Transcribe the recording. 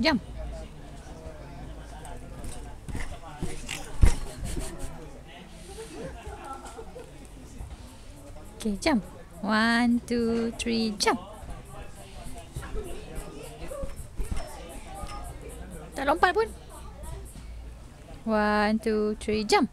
Jump. Okay, jump. One, two, three, jump. Tak lompat pun. One, two, three, jump.